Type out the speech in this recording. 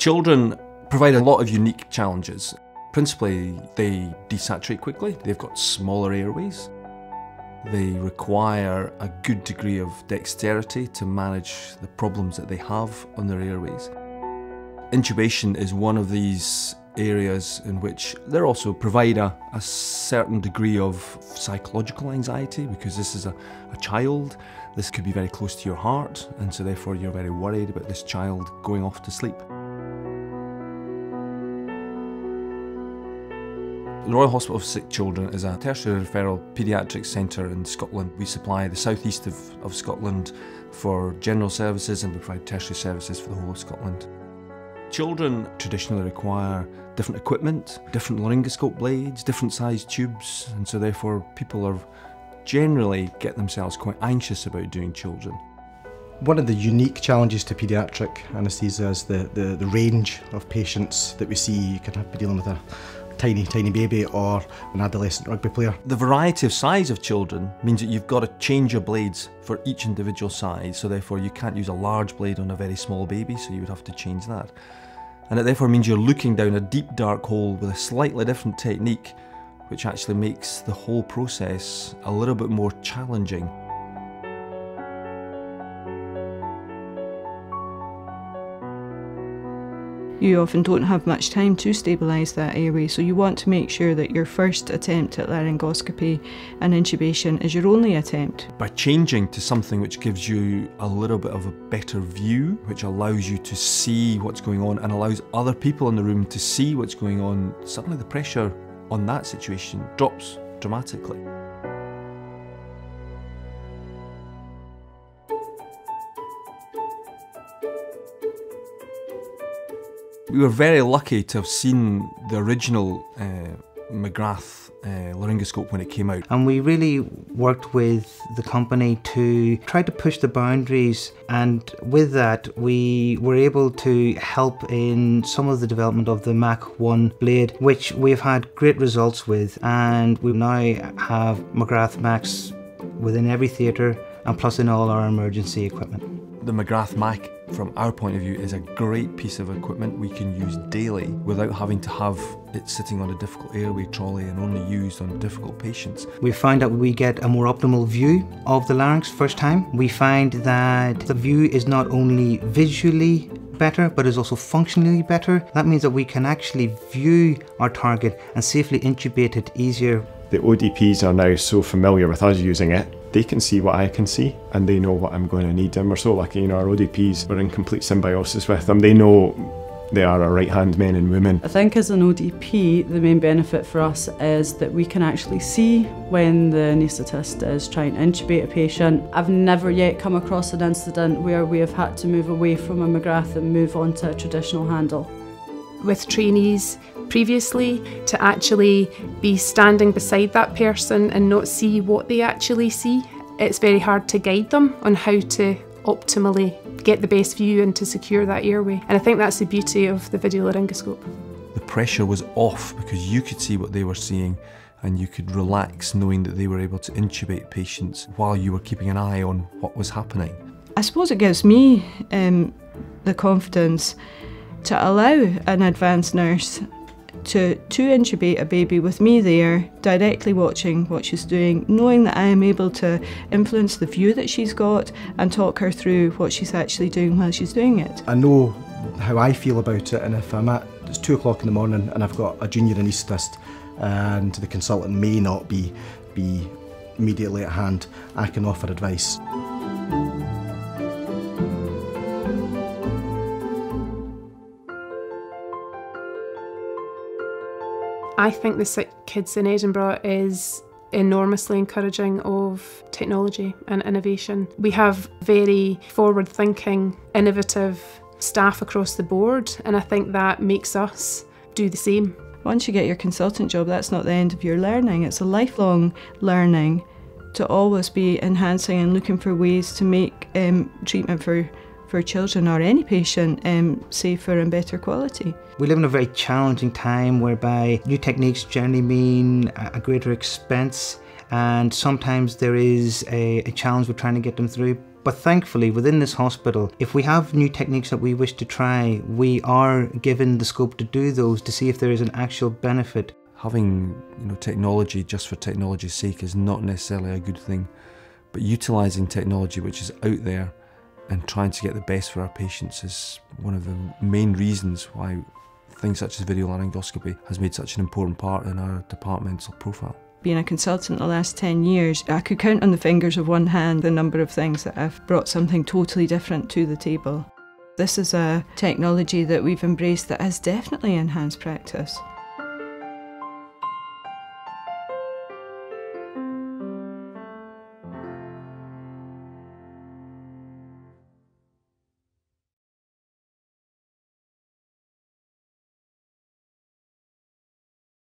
Children provide a lot of unique challenges. Principally, they desaturate quickly, they've got smaller airways, they require a good degree of dexterity to manage the problems that they have on their airways. Intubation is one of these areas in which they also provide a, a certain degree of psychological anxiety because this is a, a child, this could be very close to your heart, and so therefore you're very worried about this child going off to sleep. The Royal Hospital for Sick Children is a tertiary referral paediatric centre in Scotland. We supply the southeast of, of Scotland for general services and we provide tertiary services for the whole of Scotland. Children traditionally require different equipment, different laryngoscope blades, different sized tubes, and so therefore people are generally get themselves quite anxious about doing children. One of the unique challenges to paediatric anaesthesia is the, the, the range of patients that we see. You can have, be dealing with a tiny, tiny baby or an adolescent rugby player. The variety of size of children means that you've got to change your blades for each individual size, so therefore you can't use a large blade on a very small baby, so you would have to change that. And it therefore means you're looking down a deep dark hole with a slightly different technique, which actually makes the whole process a little bit more challenging. You often don't have much time to stabilise that airway, so you want to make sure that your first attempt at laryngoscopy and intubation is your only attempt. By changing to something which gives you a little bit of a better view, which allows you to see what's going on and allows other people in the room to see what's going on, suddenly the pressure on that situation drops dramatically. We were very lucky to have seen the original uh, McGrath uh, laryngoscope when it came out. And we really worked with the company to try to push the boundaries, and with that, we were able to help in some of the development of the Mac 1 blade, which we've had great results with. And we now have McGrath MACs within every theatre and plus in all our emergency equipment. The McGrath MAC from our point of view, is a great piece of equipment we can use daily without having to have it sitting on a difficult airway trolley and only used on difficult patients. We find that we get a more optimal view of the larynx first time. We find that the view is not only visually better but is also functionally better. That means that we can actually view our target and safely intubate it easier. The ODPs are now so familiar with us using it they can see what I can see and they know what I'm going to need. And we're so lucky, you know, our ODPs, we're in complete symbiosis with them. They know they are our right hand men and women. I think as an ODP, the main benefit for us is that we can actually see when the anaesthetist is trying to intubate a patient. I've never yet come across an incident where we have had to move away from a McGrath and move on to a traditional handle. With trainees, previously to actually be standing beside that person and not see what they actually see. It's very hard to guide them on how to optimally get the best view and to secure that airway. And I think that's the beauty of the video laryngoscope. The pressure was off because you could see what they were seeing and you could relax knowing that they were able to intubate patients while you were keeping an eye on what was happening. I suppose it gives me um, the confidence to allow an advanced nurse to, to intubate a baby with me there, directly watching what she's doing, knowing that I am able to influence the view that she's got and talk her through what she's actually doing while she's doing it. I know how I feel about it, and if I'm at it's two o'clock in the morning and I've got a junior anaesthetist and the consultant may not be be immediately at hand, I can offer advice. I think the Sick Kids in Edinburgh is enormously encouraging of technology and innovation. We have very forward thinking, innovative staff across the board, and I think that makes us do the same. Once you get your consultant job, that's not the end of your learning, it's a lifelong learning to always be enhancing and looking for ways to make um, treatment for for children or any patient um, safer and better quality. We live in a very challenging time whereby new techniques generally mean a greater expense and sometimes there is a, a challenge with trying to get them through But thankfully, within this hospital, if we have new techniques that we wish to try, we are given the scope to do those to see if there is an actual benefit. Having you know technology just for technology's sake is not necessarily a good thing, but utilising technology which is out there and trying to get the best for our patients is one of the main reasons why things such as video laryngoscopy has made such an important part in our departmental profile. Being a consultant the last 10 years, I could count on the fingers of one hand the number of things that have brought something totally different to the table. This is a technology that we've embraced that has definitely enhanced practice.